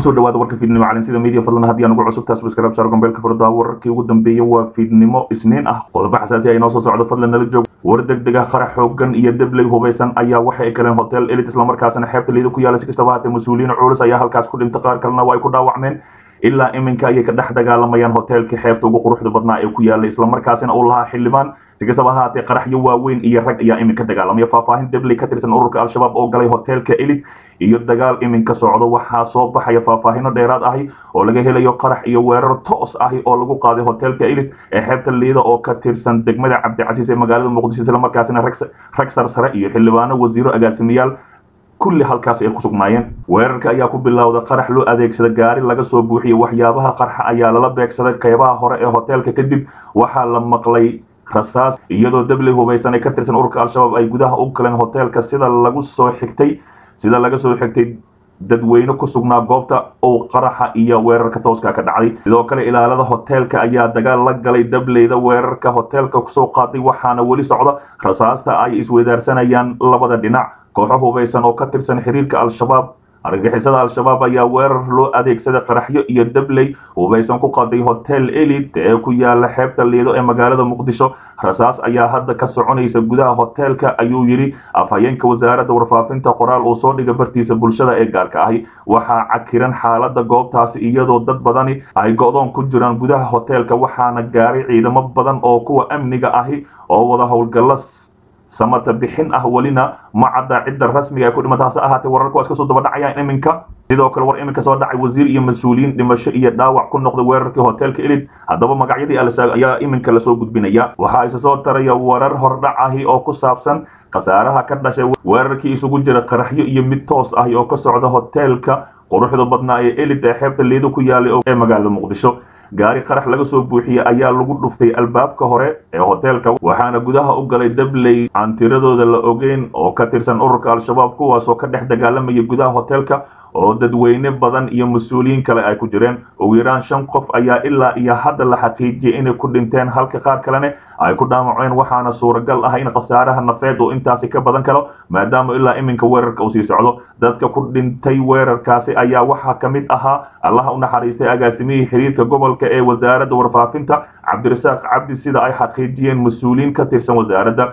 ku soo dhawaada warka fiidnimo calansida media fadlan haddii aan ugu cusub taas subscribe saar gombeelka furdaa wararkii ugu dambeeyay waa fiidnimo isniin ah qodobo xasaasi ah inoo soo socdo fadlan nala joog war degdeg ah qarax xoogan iyo debley hubaysan ayaa waxay ay galeen hotel elit islamarkaasina xeebta liida ku yaalla si kastaba haatee mas'uuliyiin culus ayaa halkaas ku dhintay qaar kalena waa ay ku dhaawacmeen ilaa iminka ayay ka dhex dagaalamayaan hoteelkii xeebta ugu quruxda badnaa ee ku yaalla islamarkaasina uu lahaa xildhibaan. Si kastaba haatee qaraxyo waaweyn iyo rag ayaa iminka dagaalamaya. Faahfaahin debley ka tirsan ururka al-shabaab oo galay hoteelka elit iyo dagaal iminka socdo waxaa soo baxaya faahfaahino dheeraad ahi oo laga helayo qarax iyo weerar toos ahi oo lagu qaaday hoteelka elit ee xeebta liida oo ka tirsan degmada cabdicasiis ee magaalada muqdisho islamarkaasina rag sarsare iyo xildhibaano wasiiro agaasimayaal kulli halkaas ay ku sugnaayeen. Weerarka ayaa ku bilowda qarax loo adeegsada gaari laga soo buuxiyey waxyaabaha qarxa ayaa lala beegsaday qeybaha hore ee hoteelka kadib. Waxaa la maqlay rasaas iyadoo debley hubaysan ee ka tirsan ururka al-shabaab ay gudaha u galeen hoteelka sida lagu soo xigtay sida laga soo xigtay dadweyne ku sugnaa goobta uu qaraxa iyo weerarka tooska ka dhacday sidoo kale ilaalada hoteelka ayaa dagaal la galay dableyda weerarka hoteelka ku soo qaaday waxaana weli socda rasaasta ay isweydaarsanayaan labada dhinac. Kooxo hubaysan oo ka tirsan xiriirka al-shabaab argagixisada al-shabaab ayaa weerar loo adeegsaday qaraxyo iyo dabley hubaysan ku qaday hotel elit ee ku yaalla xeebta liido ee magaalada muqdisho. Rasaas ayaa hadda ka soconaysa gudaha hoteelka ayuu yidhi. Afhayeenka wasaaradda warfaafinta qoraal uu soo dhigay bartiisa bulshada ee gaarka ahi. Waxaa cakiran xaalada goobtaasi iyadoo dad badani ay go-doon ku jiraan gudaha hoteelka waxaana gaaray ciidamo badan oo kuwa amniga ahi oo wada howlgalla samata bixin ah welina ma cadda cidda rasmiga ee ku dhimata hase ahaatee wararka waa iska soo daba dhacayaan iminka. Sidoo kale war iminka soo dhacay wasiir iyo mas'uuliyiin dhimasho iyo dhaawac ku noqday weerarkii hoteelka elid haddaba magacyadii alsaag ayaa iminka la soo gudbinaya. Waxaa isa soo taraya warar hordhac ahi oo ku saabsan khasaaraha ka dhashay weerarkii isugu jira qaraxyo iyo mid toos ahi oo ka socda hoteelka. Quruxda badnaa ee elid ee xeebta liido ku yaalay ee magaalada muqdisho gaari qarax laga soo buuxiyey ayaa lagu dhuftay albaabka hore ee hoteelka waxaana gudaha u galay dabley aan tiradooda la ogeyn oo ka tirsan ururka al-shabaab kuwaasoo ka dhex dagaalamaya gudaha hoteelka oo dadweyne badan iyo mas'uuliyiin kale ay ku jireen. Ugu yaraan shan qof ayaa ilaa iyo hadda la xaqiijiyey inay ku dhinteen halka qaar kalene ay ku dhaamaceen waxaana suuragal ah in khasaaraha nafeed uu intaasi ka badan karo maadaama ilaa iminka weerarka uu sii socdo. Dadka ku dhintay weerarkaasi ayaa waxaa ka mid ahaa allaha u naxariistay agaasimihii xiriirka gobolka ee wasaaradda warfaafinta cabdirasaaq cabdi sida ay xaqiijiyeen mas'uuliyiin ka tirsan wasaaradda.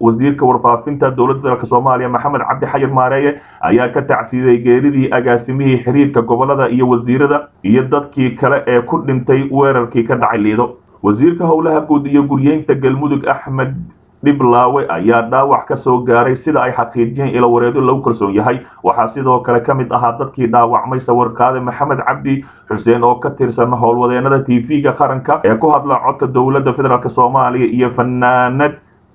Wasiirka warfaafinta dowladda dalka soomaaliya maxamed cabdi xayir maareeye ayaa ka tacsiiday geeridii agaasimihii xiriirka gobollada iyo wasiirada iyo dadkii kale ee ku dhintay weerarkii ka dhacay liido wasiirka howlaha guud iyo guryeynta galmudug axmed dhiblaawe ayaa dhaawac ka soo gaaray sida ay xaqiijiyeen ilo wareedo lagu kalsoon yahay. Waxaa sidoo kale ka mid ahaa dadkii dhaawacmay sawirqaade maxamed cabdi xuseen oo ka tirsan howlwadeenada tv-ga qaranka ee ku hadla codka dowladda federaalk soomaaliya iyo fanaanad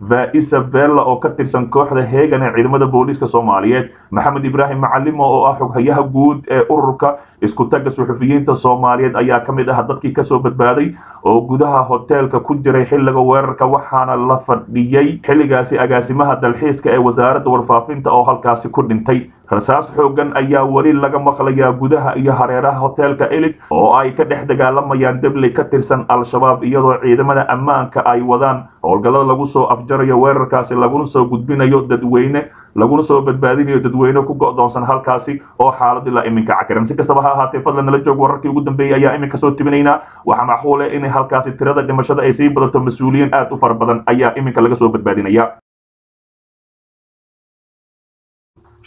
vaisa bella oo ka tirsan kooxda heegan ee ciidamada booliiska soomaaliyeed. Maxamed ibraahim macalimo oo ah xoghayaha guud ee ururka isku tagga suxufiyiinta soomaaliyeed ayaa ka mid ah dadkii ka soo badbaaday oo gudaha hoteelka ku jiray xilliga weerarka waxaana la fadhiyey xilligaasi agaasimaha dalxiiska ee wasaaradda warfaafinta oo halkaasi ku dhintay. Rasaas xoogan ayaa weli laga maqlayaa gudaha iyo hareeraha hoteelka elit oo ay ka dhex dagaalamayaan debley ka tirsan al-shabaab iyadoo ciidamada ammaanka ay wadaan. Howlgallada lagu soo afjarayo weerarkaasi laguna soo gudbinayo dadweyne laguna soo badbaadinayo dadweyne ku go'doonsan halkaasi oo xaalad ilaa iminka. Cakiran si kastaba ha ahaatee fadlan nala joog wararkii ugu dambeeyey ayaa iminka soo tibinaynaa waxaa macquule in halkaasi tirada dhimashada ay sii badato mas'uuliyiin aad u fara badan ayaa iminka laga soo badbaadinaya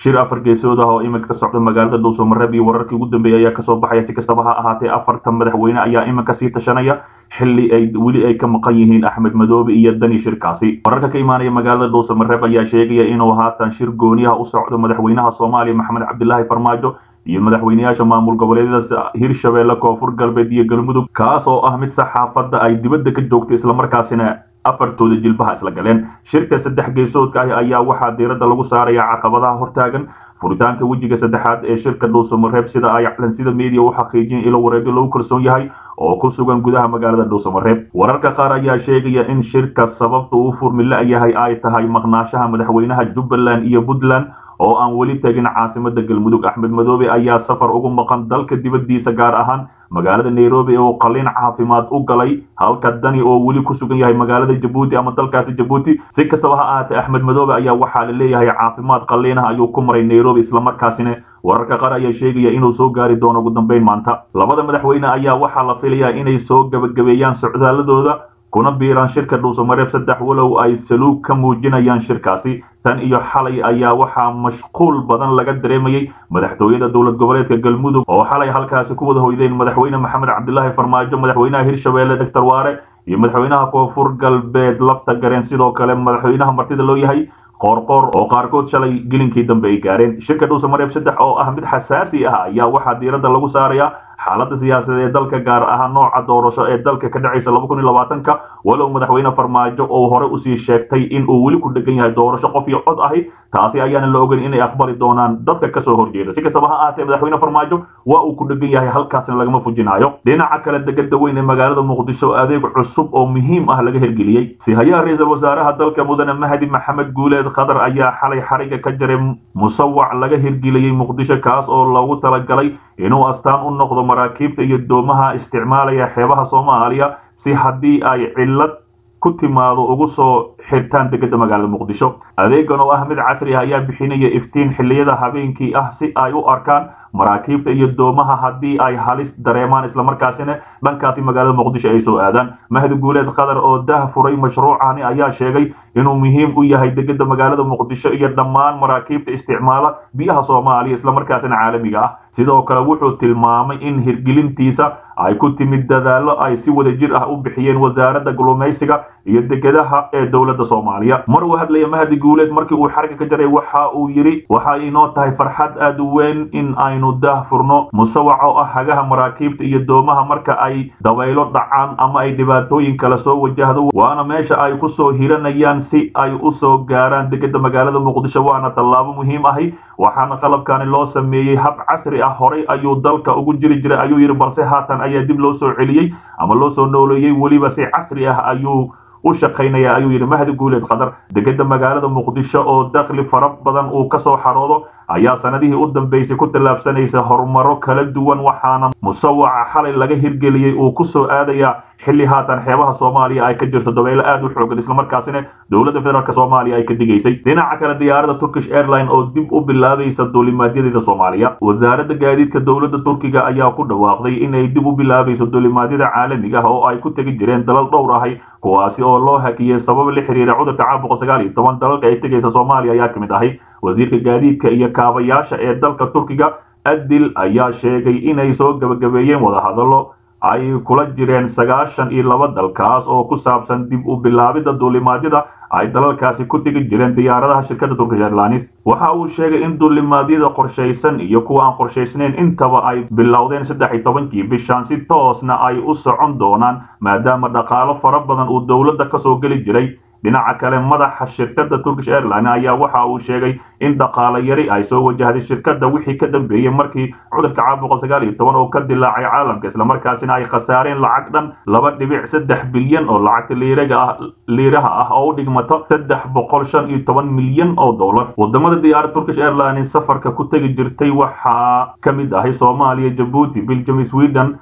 shir afar geesood ah oo iminka ka socda magaalada dhuusamareeb iyo wararkii ugu dambeeyay ayaa ka soo baxaya si kastaba ha ahaatee afartan madaxweyne ayaa iminka sii tashanaya xilli ay weli ay ka maqan yihiin axmed madoobe iyo dani shirkaasi. Wararka ka imaanaya magaalada dhuusamareeb ayaa sheegaya inuu haatan shir gooniyaha u socdo madaxweynaha soomaaliya maxamed cabdilaahi farmaajo iyo madaxweyneyaasha maamul goboleedyada hirshabeelle koonfur galbeed iyo galmudug kaas oo ah mid saxaafadda ay dibadda ka joogto islamarkaasina afartooda jilbaha isla galeen. Shirka saddex geesoodka ah ayaa waxaa diiradda lagu saaraya caqabadaha hortaagan. Furitaanka wejiga saddexaad ee shirka dhuusamareeb sida ay aclansida media u xaqiijiyeen ilo wareegyo lagu kalsoon yahay oo ku sugan gudaha magaalada dhuusamareeb wararka qaar ayaa sheegaya in shirka sababta uu furmila yahay ay tahay maqnaashaha madaxweynaha jubbaland iyo puntland oo aan weli tegin caasimada galmudug. Axmed madoobe ayaa safar ugu maqan dalka dibaddiisa gaar ahaan magaalada nairobi oo qalliin caafimaad u galay halka dani oo weli ku sugan yahay magaalada jabuuti ama dalkaasi jabuuti si kastaba ha ahaatee axmed madoobe ayaa waxaa la leeyahay caafimaad qalliinaha ayuu ku maray nairobi islamarkaasina wararka qaar ayaa sheegaya inuu soo gaari doono ugu dambeyn maanta. Labada madaxweyne ayaa waxaa la filayaa inay soo gebagabeeyaan socdaaladooda kuna biiraan shirka dhuusamareeb saddex walow ay saluug ka muujinayaan shirkaasi tan iyo xalay ayaa waxaa mashquul badan laga dareemayey madaxtooyada dowlad goboleedka galmudug oo xalay halkaasi ku wada hoydeen madaxweyne maxamed cabdilaahi farmaajo madaxweynaha hirshabeelle doctor waare iyo madaxweynaha koonfur galbeed lafta gareen sidoo kale madaxweynaha martida loo yahay qoorqoor oo qaarkood shalay gelinkii dambe ay gaareen shirka dhuusamareeb saddex oo ah mid xasaasi ah ayaa waxaa diiradda lagu saarayaa xaaladda siyaasadeed ee dalka gaar ahaan nooca doorasho ee dalka ka dhacaysa labaatanka walow madaxweyne farmaajo oo hore u sii sheegtay in uu weli ku dhegan yahay doorasho qof iyo cod ahi. Taasi ayaana la ogeyn inay aqbali doonaan dadka ka soo horjeeda. Si kastaba ha ahaatee madaxweyne farmaajo waa uu ku dhegan yahay halkaasna lagama fujinaayo. Dhinaca kale degada weyn ee magaalada muqdisho adeeg cusub oo muhiim ah laga hirgeliyey. Sihayaha ra'iisul wasaaraha dalka mudane mahdi maxamed guuleed khadar ayaa xalay xariga ka jaray musawac laga hirgeliyey muqdisho kaas oo loogu talagalay inuu astaan u noqdo maraakiibta iyo doomaha isticmaalaya xeebaha soomaaliya si haddii ay cillad ku timaado ugu soo xirtaan degada magaalada muqdisho. Adeegan oo ah mid casri ah ayaa bixinaya iftiin xilliyada habeenkii ah si ay u arkaan maraakiibta iyo doomaha haddii ay halis dareemaan islamarkaasina dhankaasi magaalada muqdisho ay soo aadaan. Mahdi guuleed khadar oo dah furay mashruucani ayaa sheegay inuu muhiim u yahay degada magaalada muqdisho iyo dhammaan maraakiibta isticmaala biyaha soomaaliya islamarkaasina caalamiga ah. Sidoo kale wuxuu tilmaamay in hirgelintiisa ay ku timid dadaallo ay si wada jir ah u bixiyeen wasaaradda gulumaysiga iyo degadaha ee dowladda soomaaliya. Mar uu hadlaya mahdi guuleed markii uu xarga ka jaray waxa uu yidhi waxa inoo tahay farxad aad u weyn in aynu dah furno musawac oo ah hagaha maraakiibta iyo doomaha marka ay dabaylo dhacaan ama ay dhibaatooyin kale soo wajahdo. Waana meesha ay ku soo hiranayaan si ay u soo gaaraan. Degada magaalada muqdisho waana tallaabo muhiim ahi waxaana qalabkani loo sameeyey. Hab casri ah horay ayuu dalka ugu jiri jiray ayuu yidhi balse haatan ayaa dib loo soo celiyey ama loo soo nooleeyey weliba si casri ah ayuu u shaqaynaya ayuu yidhi mahdi guuleed khadar degada magaalada muqdisho oo dakhli fara badan uu ka soo xaroodo ayaa sanadihii u dambeysay ku tallaabsanaysa horumaro kala duwan waxaana musawaca xalay laga hirgeliyey uu ku soo aadayaa xilli haatan xeebaha soomaaliya ay ka jirto dabaylo aad u xoogan islamarkaasina dowladda federaalk soomaaliya ay ka digaysay. Dhinaca kale diyaaradda turkish airline oo dib u bilaabaysa duulimaadyadeda soomaaliya wasaaradda gaadiidka dowladda turkiga ayaa ku dhawaaqday inay dib u bilaabayso duulimaadyada caalamiga ah oo ay ku tegi jireen dalal dhowr ahay kuwaasi oo loo hakiyey sabab la xiriira cudurka caabuqa sagaal iyo toban dalalka ay tegaysa soomaaliya ayaa ka mid ahay wasiirka gaadiidka iyo kaabayaasha ee dalka turkiga adil ayaa sheegay inay soo gebagabeeyeen wadahadallo ay kula jireen sagaashan iyo laba dalkaas oo ku saabsan dib u bilaabidda duulimaadyada ay dalalkaasi ku tegi jireen diyaaradaha shirkadda turkish airlines. Waxa uu sheegay in duulimaadyada qorshaysan iyo kuwa aan qorshaysnayn intaba ay bilowdeen saddex iyo tobankii bishan si toosna ay u socon doonaan maadaama dhaqaalo fara badan uu dowladda ka soo geli jiray dhinaca kale madaxa shirkadda turkish airline ayaa waxa uu sheegay in dhaqaalo yari ay soo wajahday shirkadda wixii ka dambeeyey markii cudurka caabuqa sagaal iyo toban oo ka dilaacay caalamka islamarkaasina ay khasaareen lacag dhan laba dhibic saddex bilyan oo lacagta liiraga ah liiraha ah oo u dhigmato saddex boqol shan iyo toban milyan oo dollar. Wadamada diyaaradda turkish airline safarka ku tegi jirtay waxaa ka mid ahay soomaaliya jabuuti belgium sweden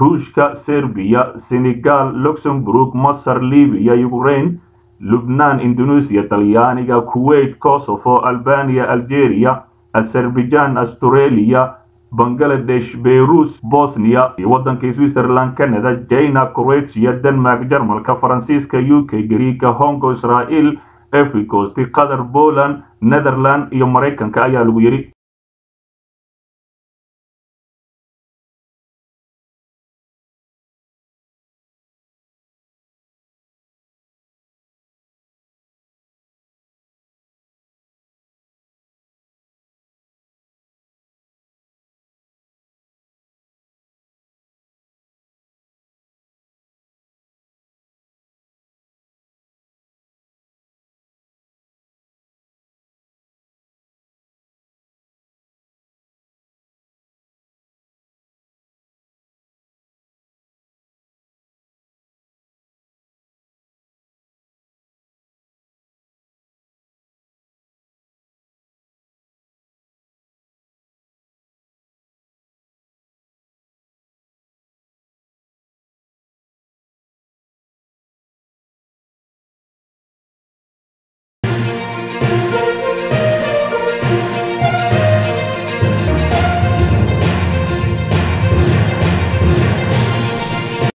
ruushka serbiya senegal luxembourg masar libiya ukraine lubnaan indonesia talyaaniga kuwait kosovo albania algeria azerbaijan australia bangaladesh beirus bosnia iyo waddanka switzerland canada china croatia denmark jarmalka faransiiska u k griika hongo israel africost qatar poland netherland iyo maraykanka ayaa lagu yidhi